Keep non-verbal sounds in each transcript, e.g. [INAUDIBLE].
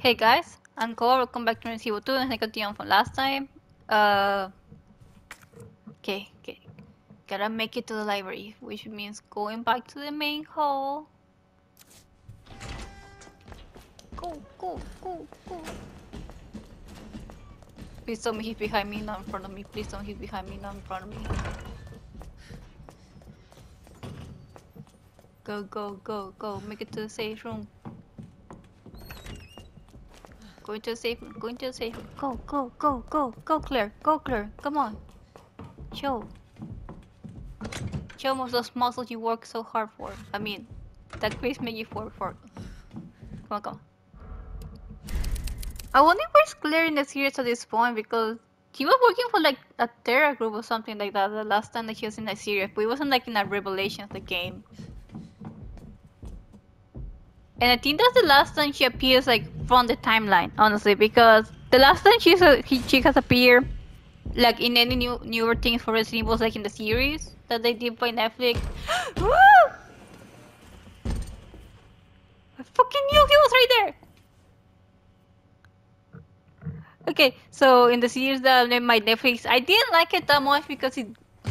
Hey guys, I'm Cole. Welcome back to Resident Evil 2 and I continue from last time. Uh, okay, okay. Gotta make it to the library, which means going back to the main hall. Go, go, go, go. Please me he's behind me, not in front of me. Please me he's behind me, not in front of me. Go, go, go, go. Make it to the safe room. Going to the safe room. Going to the safe room. Go, go, go, go, go, Claire. Go, Claire. Come on. Show. Show most those muscles you work so hard for. I mean, that Chris made you work for. Come on, come on. I wonder where's Claire in the series at this point because he was working for like a Terra group or something like that the last time that he was in the series, but it wasn't like in a Revelation of the game. And I think that's the last time she appears like from the timeline, honestly, because the last time she's a, he, she has appeared like in any new newer things for Resident Evil, like in the series that they did by Netflix. [GASPS] Woo! I fucking knew he was right there. Okay, so in the series that my Netflix, I didn't like it that much because it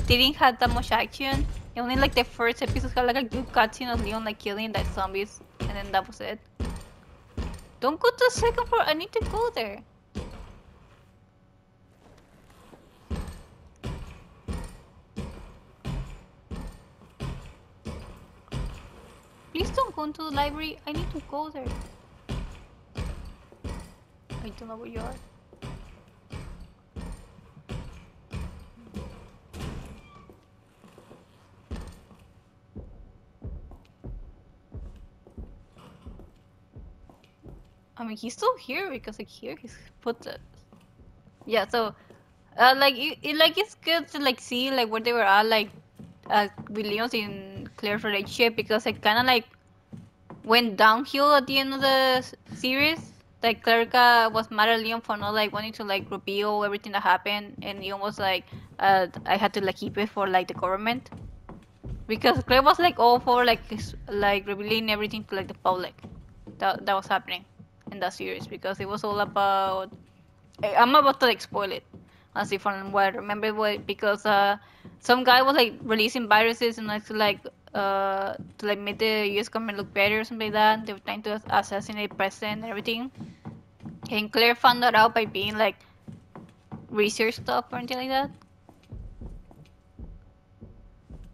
didn't have that much action. Only like the first episode had like a good cutscene of Leon like killing like zombies, and then that was it. Don't go to the second floor. I need to go there. Please don't go into the library. I need to go there. I don't know where you are. I mean, he's still here because like here he's put the. Yeah, so, uh, like it, it, like it's good to like see like where they were at like, uh, with Leon's in Claire's relationship because it kind of like went downhill at the end of the series. Like Claire was mad at Leon for not like wanting to like reveal everything that happened, and Leon was like, uh, I had to like keep it for like the government because Claire was like all for like like revealing everything to like the public that that was happening in that series because it was all about. I- I'm about to like spoil it. As if from what I remember, what because uh, some guy was like releasing viruses and like to like uh to like make the U.S. government look better or something like that. They were trying to assassinate president and everything. And Claire found that out by being like research stuff or anything like that.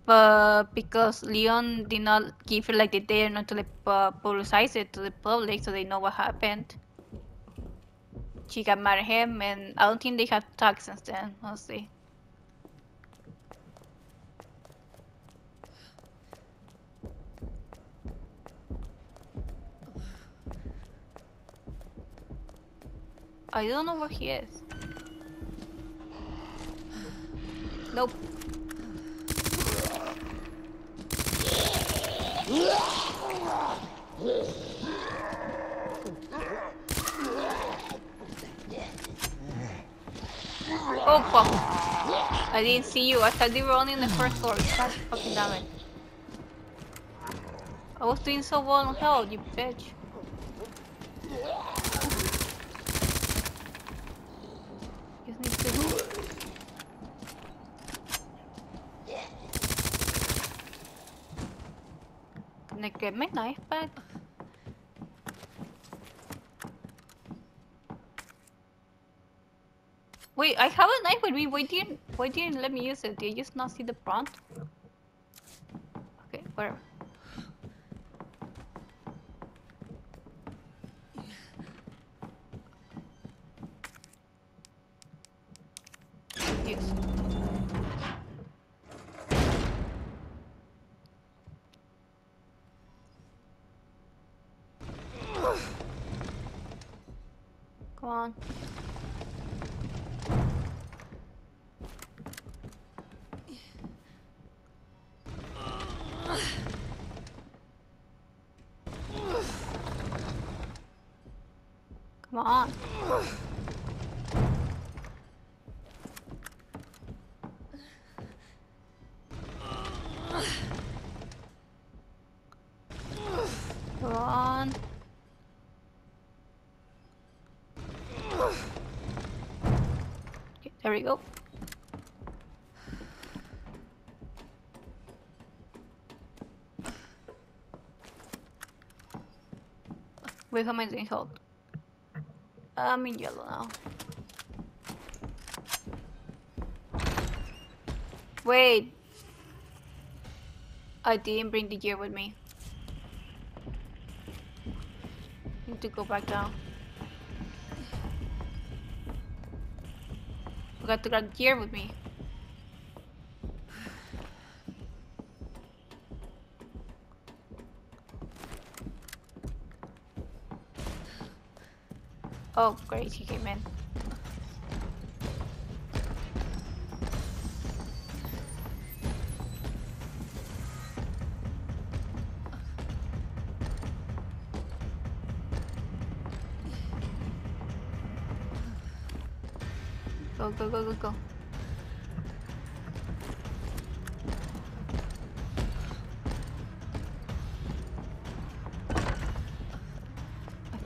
But because Leon did not give like the dare not to uh, publicize it to the public so they know what happened, she got mad at him, and I don't think they have talked since then. Honestly. I don't know where he is. Fuck. I didn't see you. I thought they were only in the first floor. God fucking damn it. I was doing so well on hell, you bitch. Just need to Can Wait, I have a knife with me. Why didn't why didn't you let me use it? Did you just not see the prompt? Okay, whatever. Come on. Come on. There we go. Wait am I drink hold. Uh, I'm in yellow now. Wait. I didn't bring the gear with me. Need to go back down. Forgot to grab gear with me. Oh, great, he came in.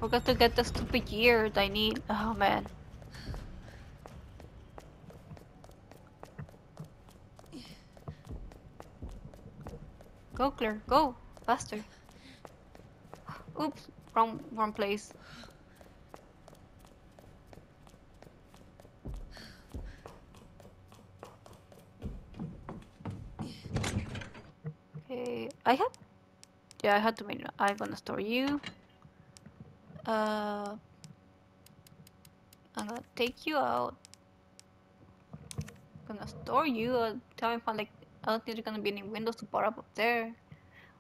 Forgot to get the stupid gear I need. Oh man. Go, Claire, go! Faster. Oops, wrong, wrong place. Okay, I have. Yeah, I had to. I'm gonna store you. Uh, I'm gonna take you out. I'm gonna store you. Uh, tell me if I like. I don't think there's gonna be any windows to power up up there,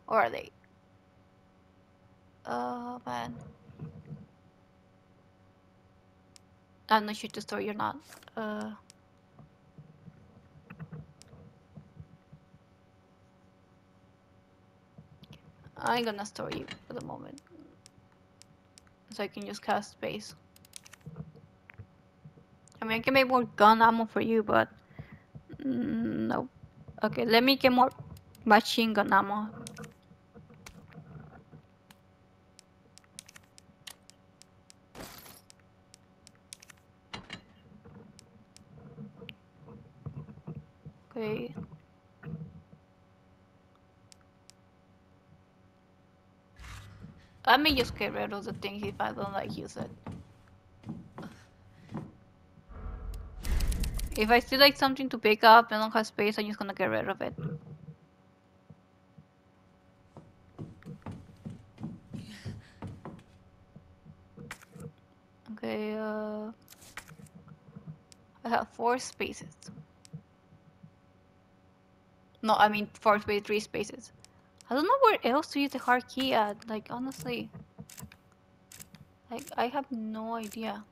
or are they? Oh man. I'm not sure to store you or not. Uh. I'm gonna store you for the moment. So I can just cast space. I mean, I can make more gun ammo for you, but... Mm, no. Okay, let me get more machine gun ammo. Okay. I may just get rid of the things if I don't like use it. If I still like something to pick up and don't have space, I'm just gonna get rid of it. Okay, uh... I have four spaces. No, I mean four space, three spaces. I don't know where else to use the heart key at, like honestly. Like, I have no idea.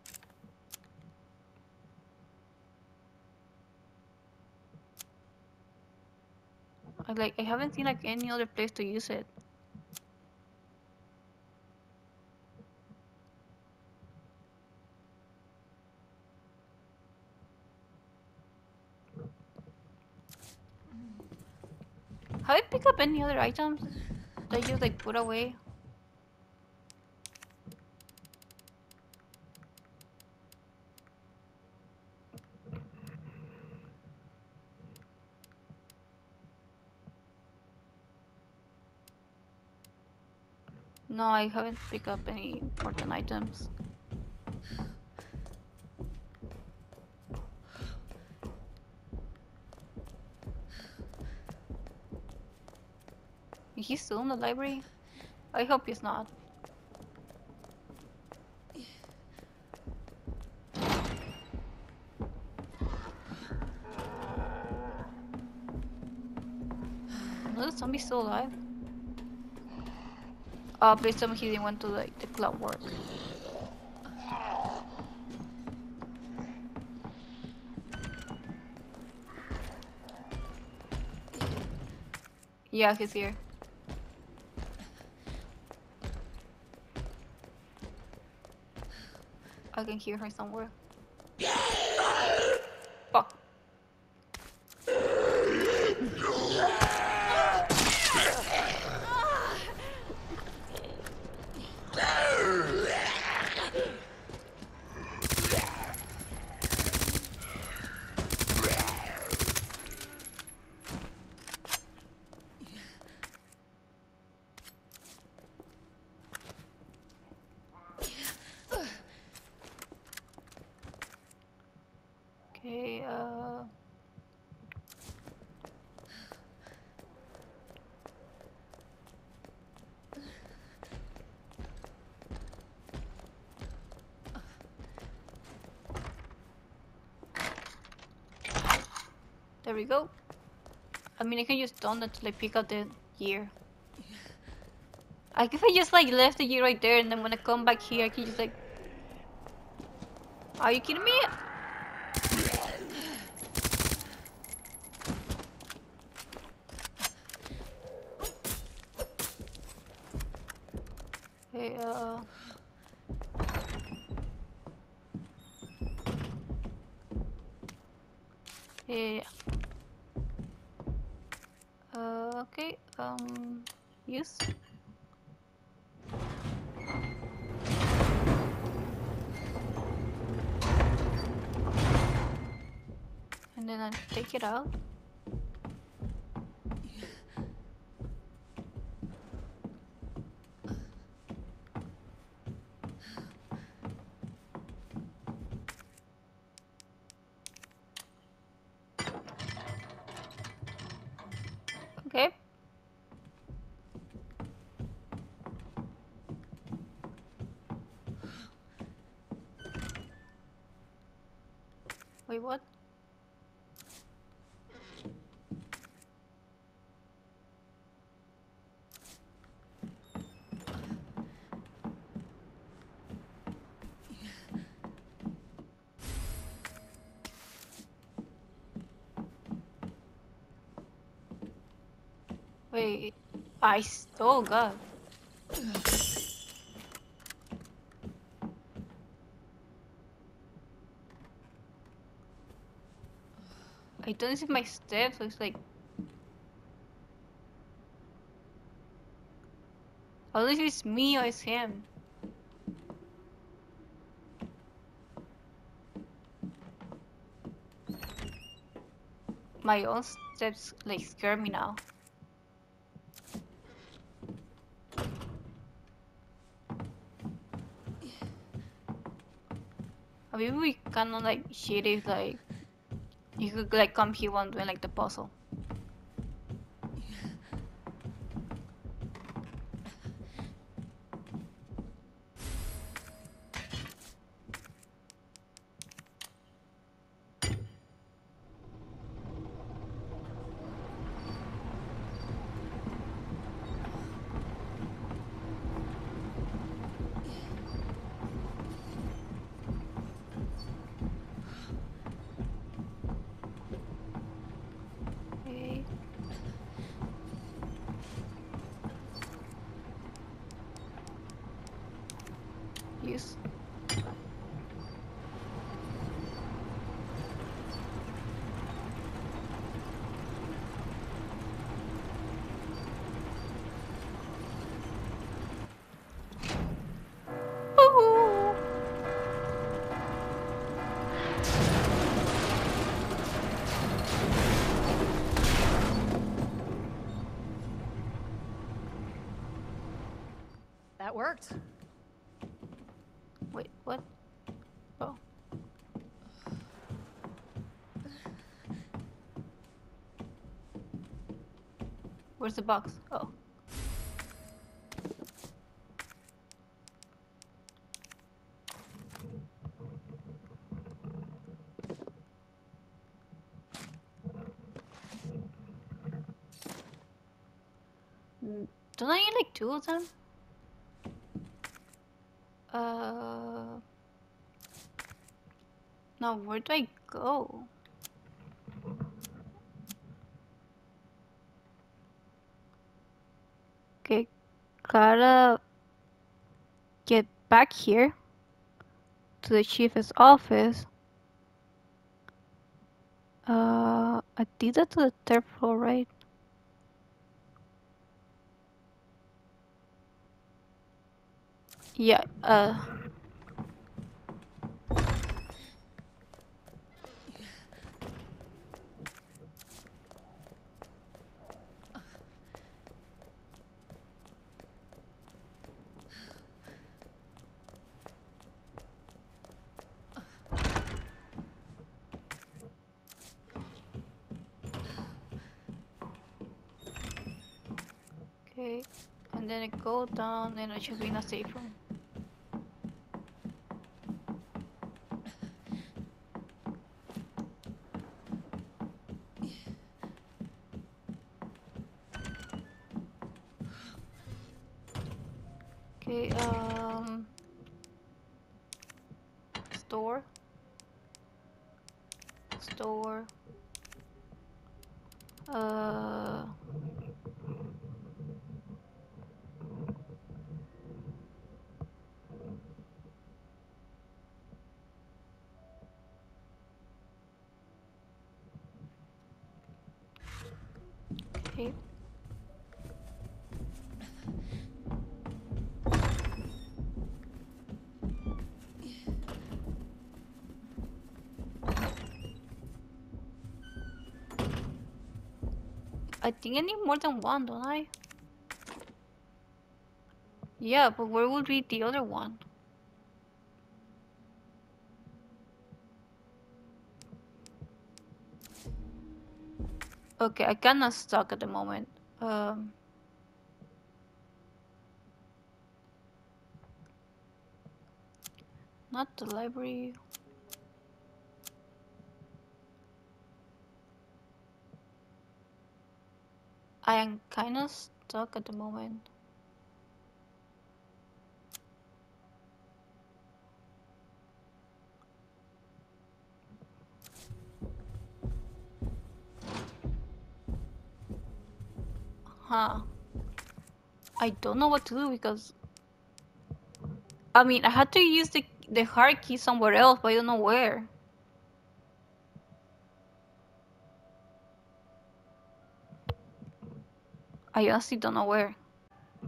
I, like, I haven't seen like any other place to use it. Up any other items that you like put away? No, I haven't picked up any important items. Is he still in the library? I hope he's not. No, the zombie's still alive. Oh, please tell me he didn't went to like the club work. Yeah, he's here. I can hear her somewhere. Fuck. There we go. I mean, I can just don't until I pick out the gear. Like if I just like left the gear right there and then when I come back here, I can just like. Are you kidding me? Okay, uh. Yeah. Uh, okay, um, use. And then I take it out. Okay. Wait, what? Wait, I s- oh god. I don't see my steps, it's like I don't know if it's me or it's him. My own steps like scare me now. Maybe we kind of like shit if like you could like come here one doing like the puzzle. Okay. Use. Woohoo! That worked. Wait, what? Oh. Where's the box? Oh. Don't I need like two of them? Uh. Now, where do I go? Okay, gotta get back here to the chief's office. Uh, I did that to the third floor, right? Yeah, uh. Okay, I go down and I should be in a safe room. store. Store. Uh. Okay. I think I need more than one, don't I? Yeah, but where would be the other one? Okay, I kinda stuck at the moment. Um, not the library. I am kinda stuck at the moment. Huh. I don't know what to do because I mean I had to use the the heart key somewhere else, but I don't know where. I honestly don't know where.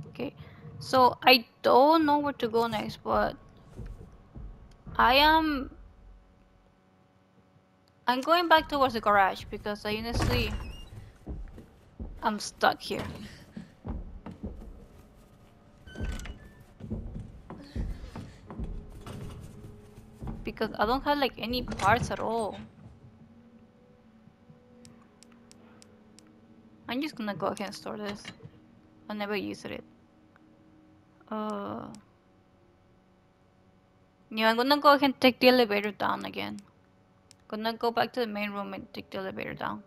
Okay, so I don't know where to go next, but I am. I'm going back towards the garage because I honestly. I'm stuck here. Because I don't have like any parts at all. I'm just gonna go ahead and store this. I never used it. Uh, yeah, I'm gonna go ahead and take the elevator down again. Gonna go back to the main room and take the elevator down.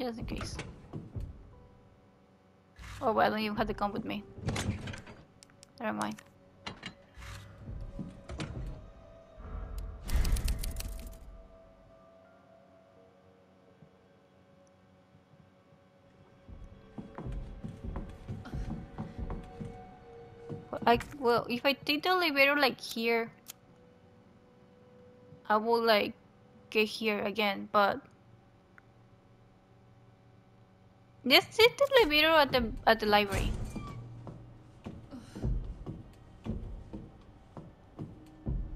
Just in case. Oh, well, you had to come with me. Never mind. I well, if I take the elevator like here, I will like get here again, but Let's sit the elevator at the at the library.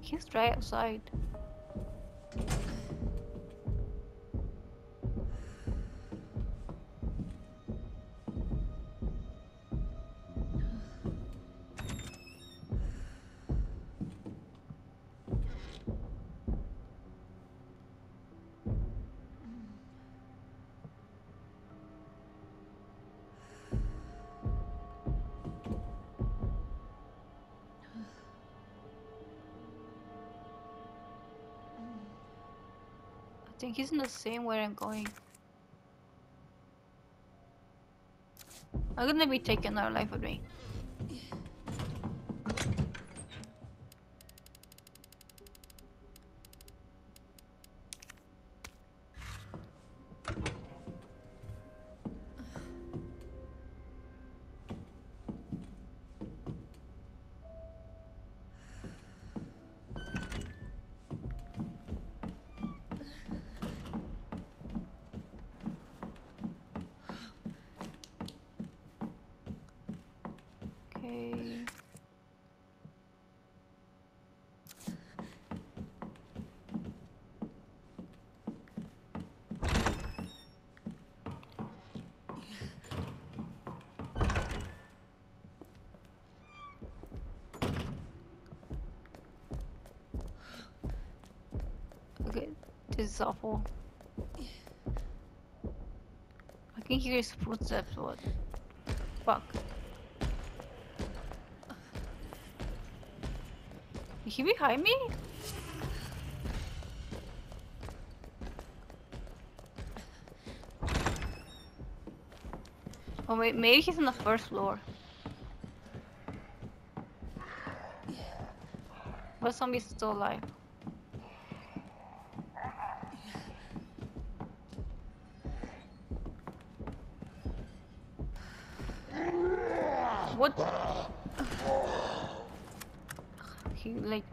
He's right outside. He's in the same way I'm going. I'm gonna be taking our life with me. is awful. I can hear his footsteps, what? Fuck. Is he behind me? Oh wait, maybe he's on the first floor. But zombie's still alive.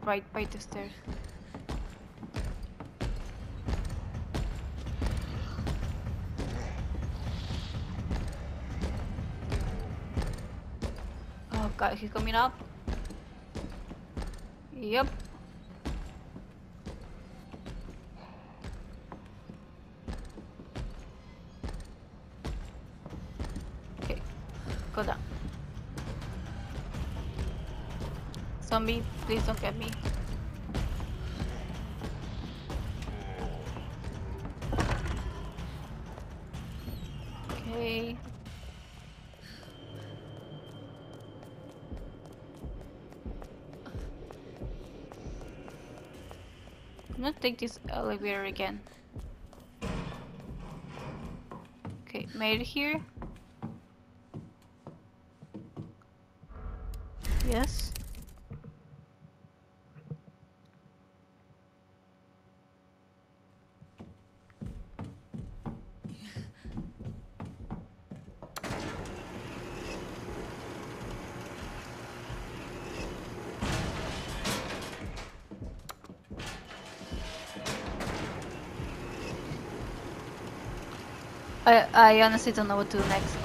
Right by the stairs. Oh god, he's coming up. Yep. Please don't me. Okay. I'm gonna take this elevator again. Okay, made it here. Yes. I I honestly don't know what to do next.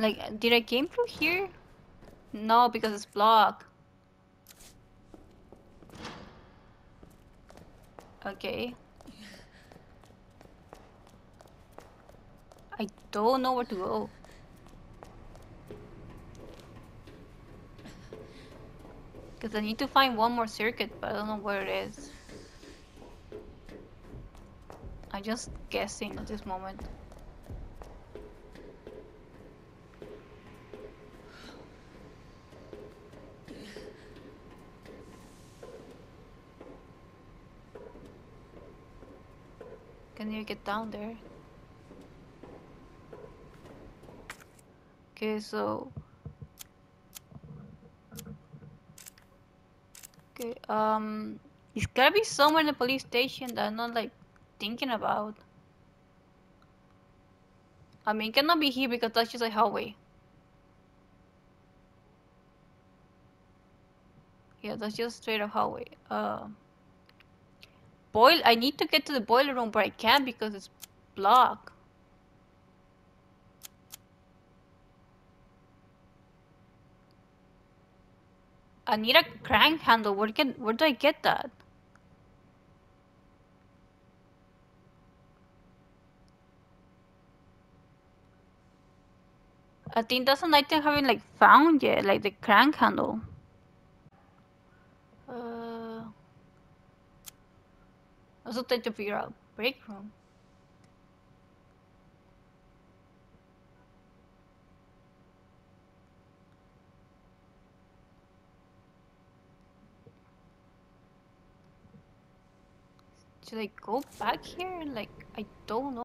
Like, did I game through here? No, because it's blocked. Okay. I don't know where to go. Because I need to find one more circuit, but I don't know where it is. I'm just guessing at this moment. Can you get down there? Okay, so okay, um, it's gotta be somewhere in the police station that I'm not like thinking about. I mean, it cannot be here because that's just a hallway. Yeah, that's just straight up hallway. Uh, boil. I need to get to the boiler room, but I can't because it's blocked. I need a crank handle. Where can where do I get that? I think that's an item I haven't like found yet, like the crank handle. Uh, also trying to figure out break room. Should I go back here? Like, I don't know.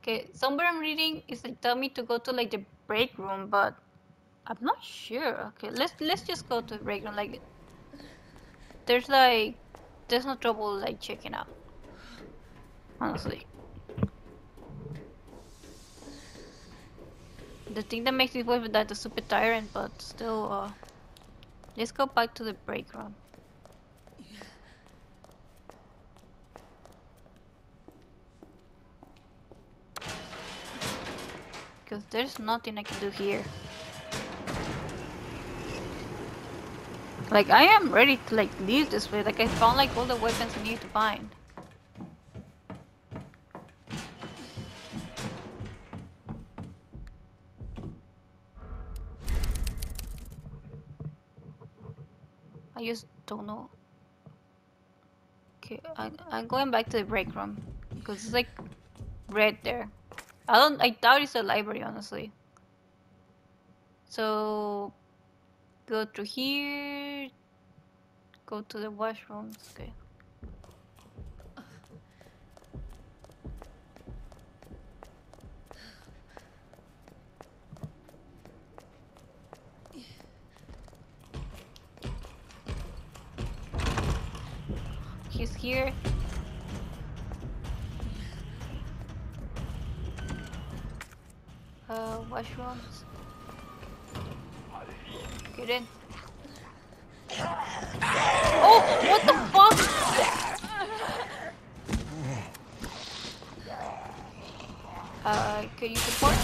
Okay, somewhere I'm reading is like tell me to go to like the break room, but I'm not sure. Okay, let's let's just go to the break room. Like, there's like, there's no trouble like checking out. Honestly. The thing that makes me worry that the super tyrant, but still, uh, let's go back to the break room. Because there's nothing I can do here. Like, I am ready to, like, leave this place. Like, I found, like, all the weapons I need to find. I just don't know. Okay, I, I'm going back to the break room because it's like red there. I don't. I doubt it's a library, honestly. So go through here. Go to the washrooms. Okay. He's here. Washrooms. Get in. Oh, what the fuck? Uh, can you support?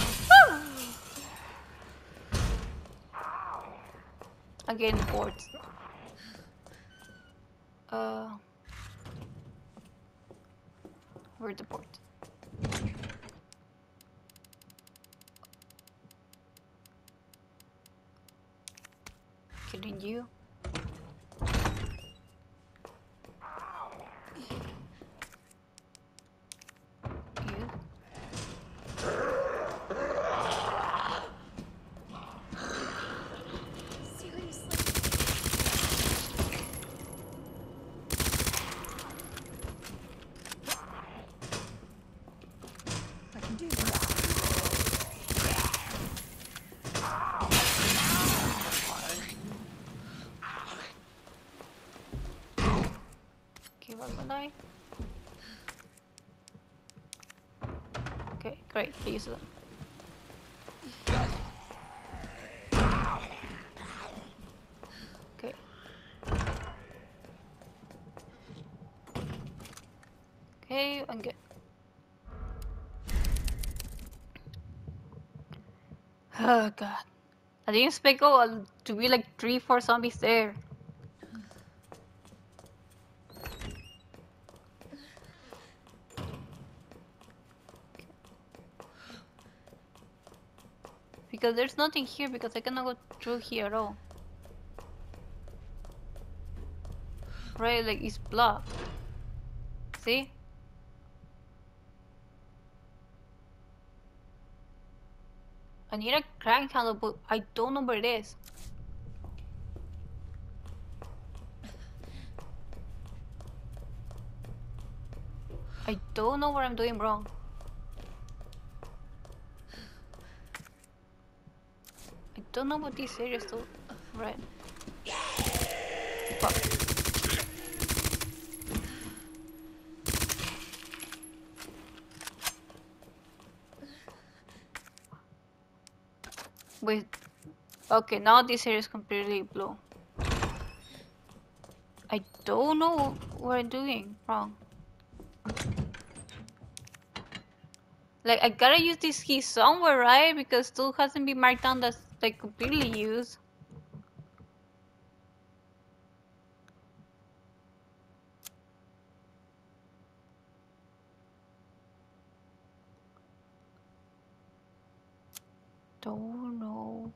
I'm getting bored. Uh, where's the port? Killing you. You. Seriously? I can do this. Okay, what will I? Okay, great. I use them. Okay. Okay, I'm good. Oh god. I didn't expect oh, to be like three, four zombies there. Because there's nothing here because I cannot go through here at all. Right, like it's blocked. See? I need a crank handle, but I don't know where it is. I don't know what I'm doing wrong. Don't know what these areas do. Right. Fuck. Wait. Okay, now this area is completely blue. I don't know what I'm doing wrong. Like, I gotta use this key somewhere, right? Because still hasn't been marked down that's like completely used. Don't know.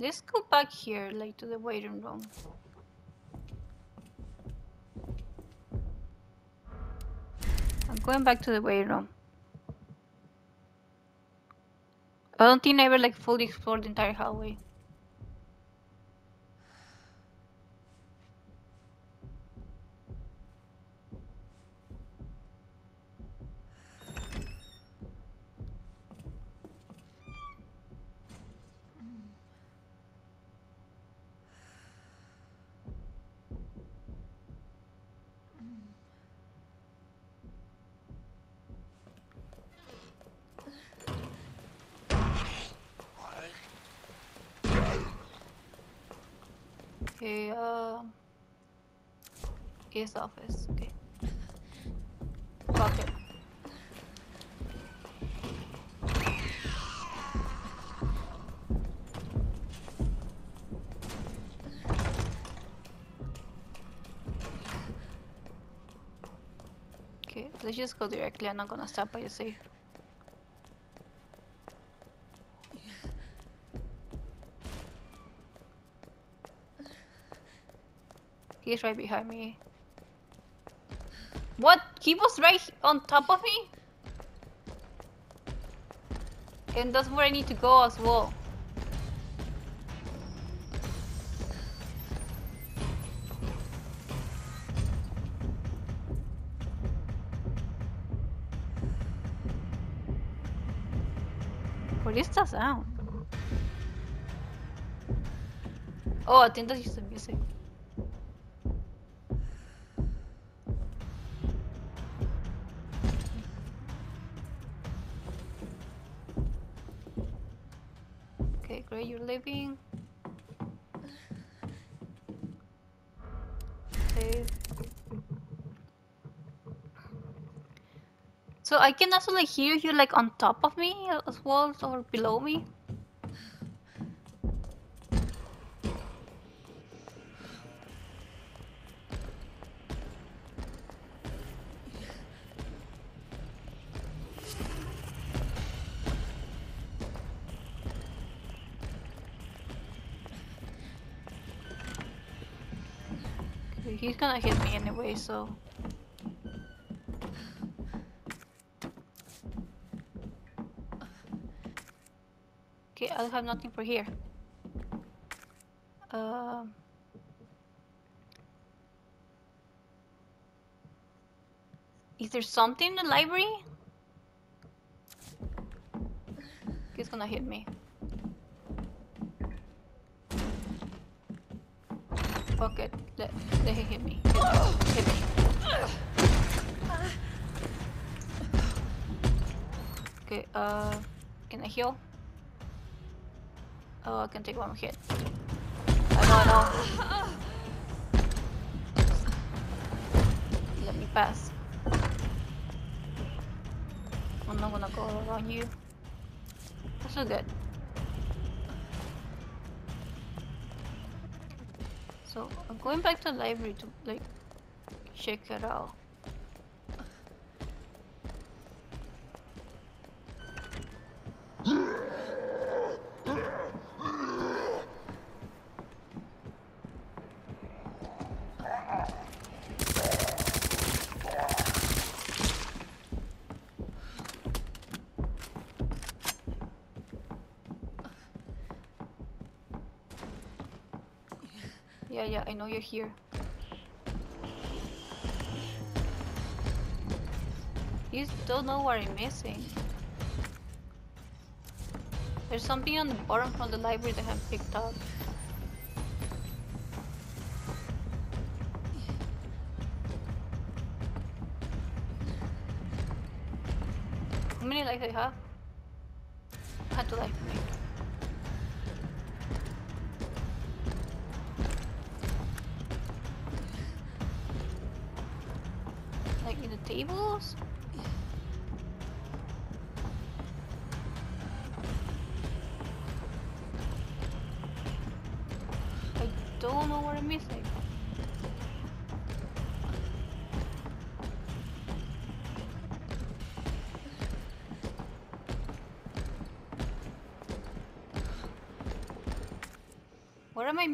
Let's go back here, like to the waiting room. I'm going back to the waiting room. I don't think I ever like fully explored the entire hallway. Okay, uh... Yes, office, okay. It. Okay, let's just go directly, I'm not gonna stop by the safe. He's right behind me. What? He was right on top of me? And that's where I need to go as well. What is that sound? Oh, I think that's just the music. So I can also like hear you like on top of me as well or below me. He's gonna hit me anyway, so. I have nothing for here. Um. Is there something in the library? He's gonna hit me. Fuck it. Let, let him hit me. Hit me. Hit me. Okay, uh, can I heal? Oh, I can take one hit. I know, I know. Let me pass. I'm not gonna go around you. That's so good. So I'm going back to the library to like check it out. Yeah, yeah, I know you're here. You don't know what I'm missing. There's something on the bottom from the library that I haven't picked up.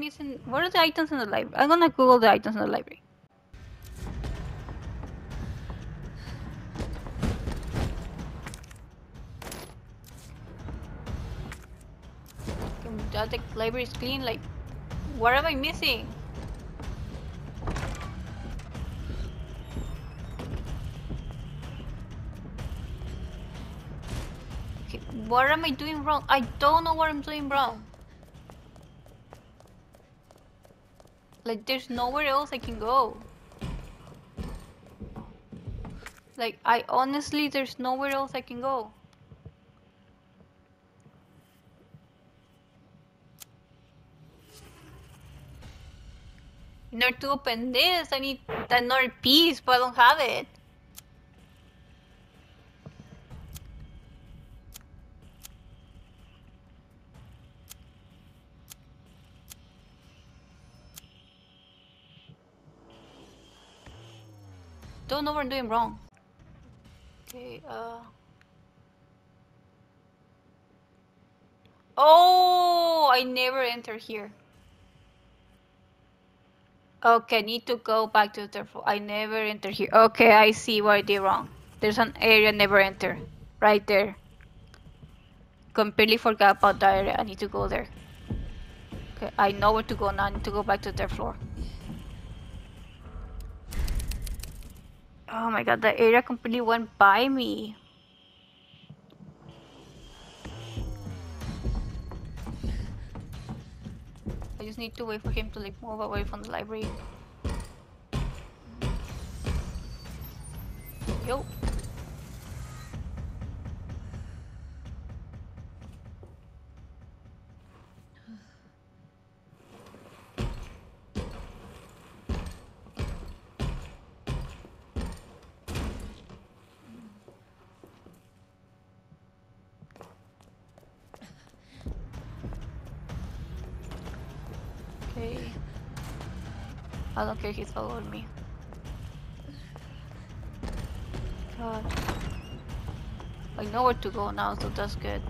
What am I missing? What are the items in the library? I'm gonna Google the items in the library. That the library is clean? Like, what am I missing? What am I doing wrong? I don't know what I'm doing wrong. Like, there's nowhere else I can go. Like, I honestly, there's nowhere else I can go. In order to open this, I need another piece, but I don't have it. Don't know what I'm doing wrong. Okay, uh. Oh, I never enter here. Okay, need to go back to the floor. I never enter here. Okay, I see what I did wrong. There's an area never enter. Right there. Completely forgot about that area. I need to go there. Okay, I know where to go now. I need to go back to the floor. Oh my god, the area completely went by me. I just need to wait for him to like move away from the library. Yo. Okay. I don't care, he's following me. God. I know where to go now, so that's good.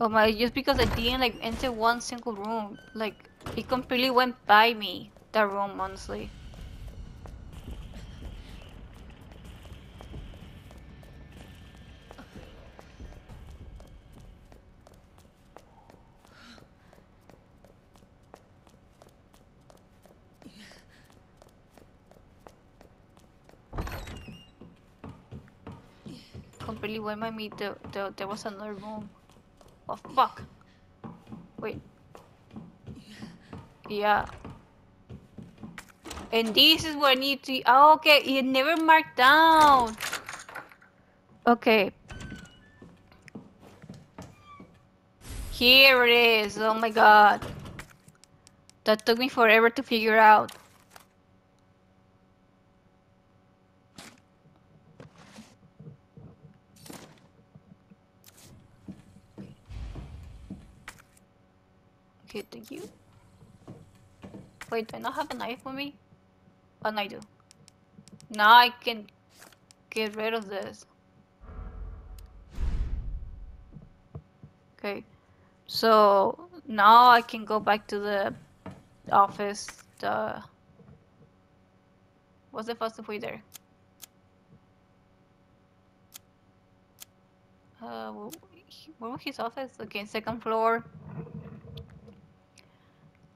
Oh my, just because I didn't like enter one single room, like it completely went by me, that room, honestly. By me. There, there, there was another room. Oh fuck! Wait. Yeah. And this is what I need to. Oh, okay, it never marked down. Okay. Here it is. Oh my god. That took me forever to figure out. Okay, you. Wait, do I not have a knife with me? Oh, no, I do. Now I can get rid of this. Okay, so now I can go back to the office. The what's the fastest way there? Uh, where was his office? Okay, second floor.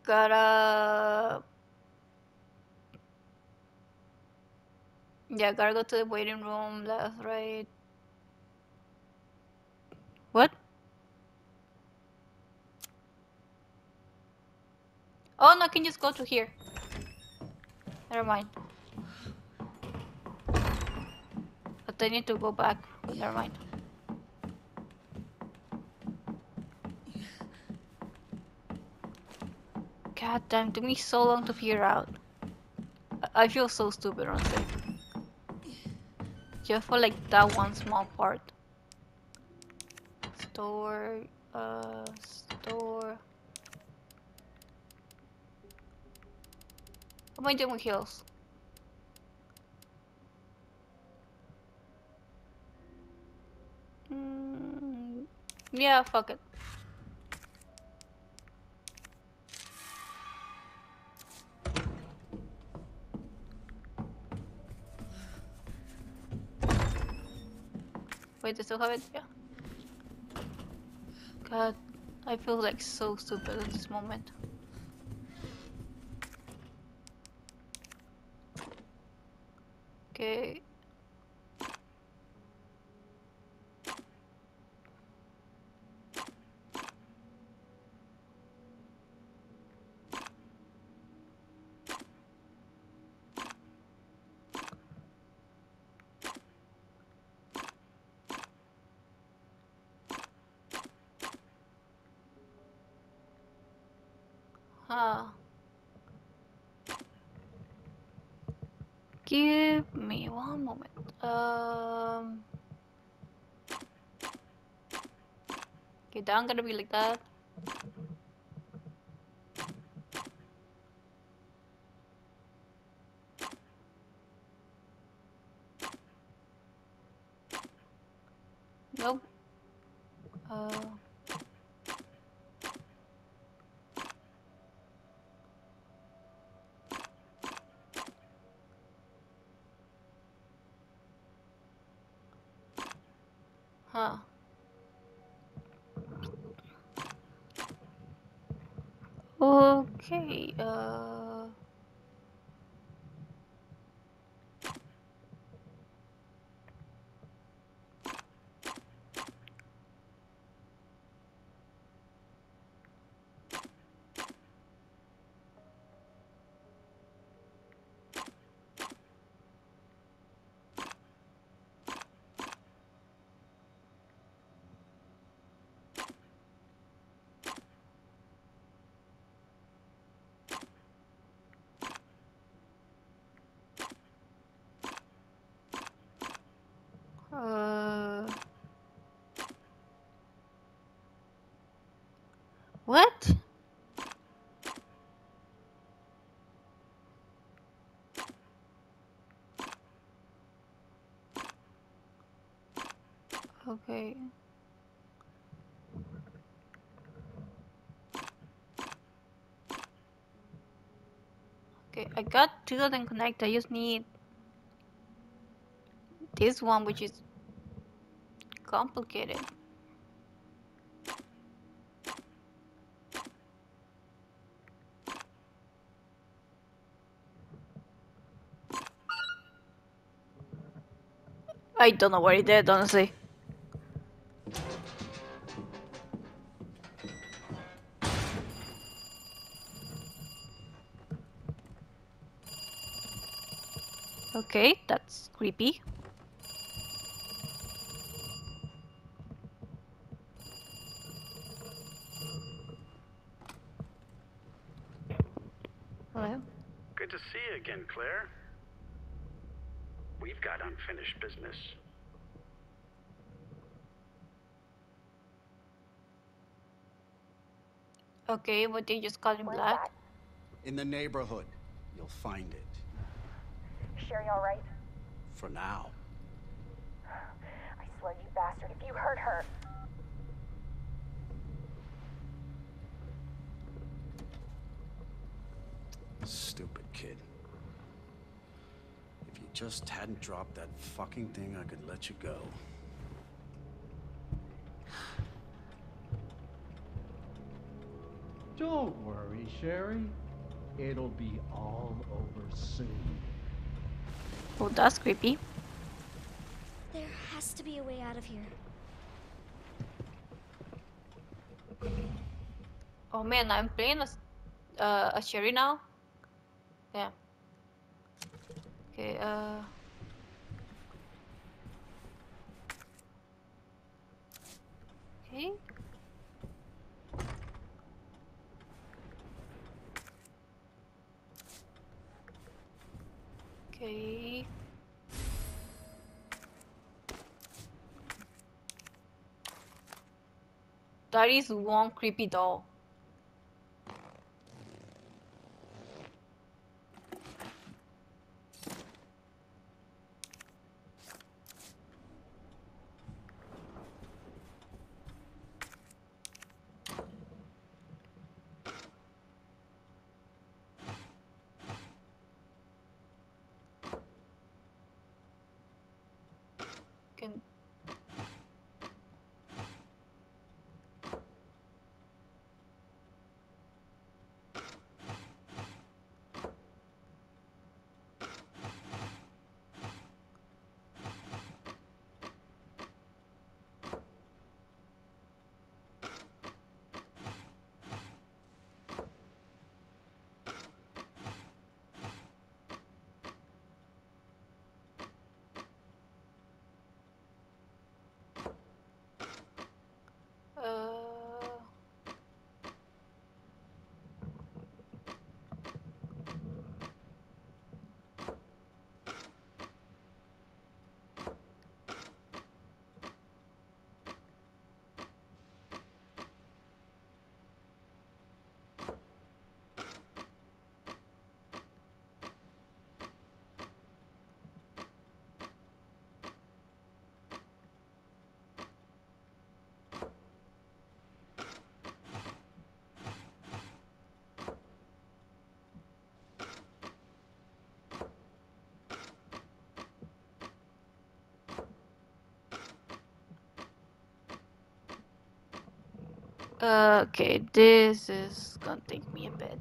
Gotta. Yeah, gotta go to the waiting room, left, right. What? Oh no, I can just go to here. Never mind. But I need to go back. Never mind. God damn, took me so long to figure out. I- I feel so stupid, honestly. Just for like that one small part. Store, uh, store. What am I doing with heals? Mm, yeah, fuck it. Wait, I still have it? Yeah. God, I feel like so stupid at this moment. Okay. Huh. Give me one moment. Um. Okay, down gonna be like that. Nope. Uh. Huh. Okay, uh... Uh... What? Okay. Okay, I got two them connect. I just need this one, which is complicated. I don't know what he did, honestly. Okay, that's creepy. Hello? Good to see you Claire. We've got unfinished business. Okay, but they just call him Where's black. that? In the neighborhood. You'll find it. Sherry all right? For now. I swear, you bastard, if you hurt her. Stupid kid. If just hadn't dropped that fucking thing, I could let you go. Don't worry, Sherry. It'll be all over soon. Oh, that's creepy. There has to be a way out of here. Oh man, I'm playing as uh, a Sherry now. Yeah. Okay. Uh. Okay. Okay. That is one creepy doll. Uh, okay, this is gonna take me a bit.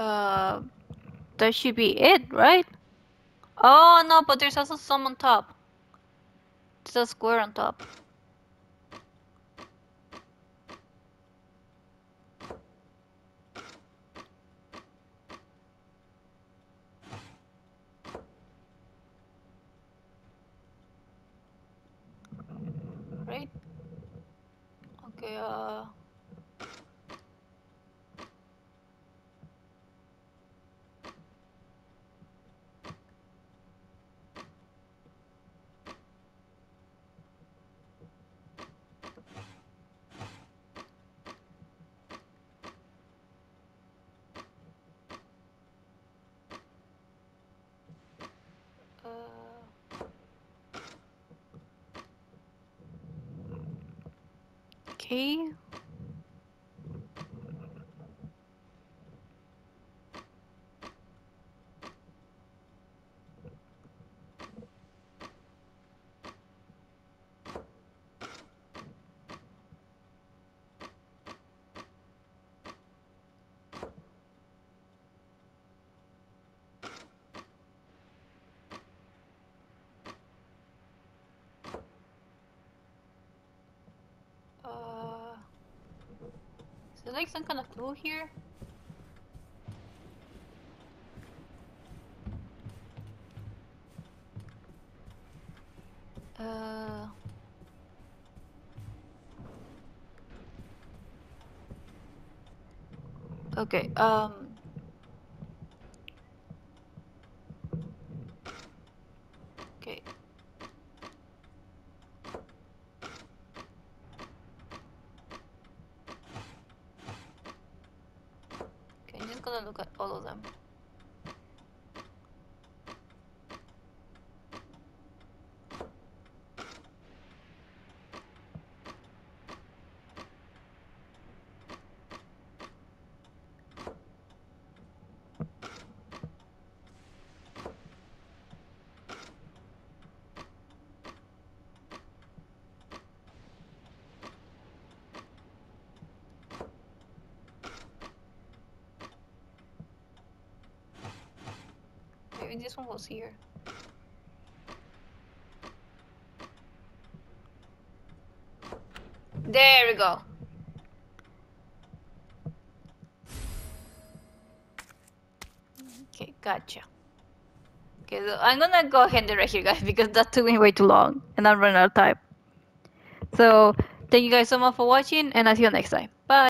Uh, that should be it, right? Oh no, but there's also some on top. There's a square on top. Right? Okay, uh... Uh, Okay. Uh, is there like some kind of clue here? Uh. Okay, um. Okay. Okay, I'm just gonna look at all of them. Was here. There we go. Okay, gotcha. Okay, so I'm gonna go ahead and right here, guys, because that took me way too long, and I'm running out of time. So, thank you guys so much for watching, and I'll see you next time.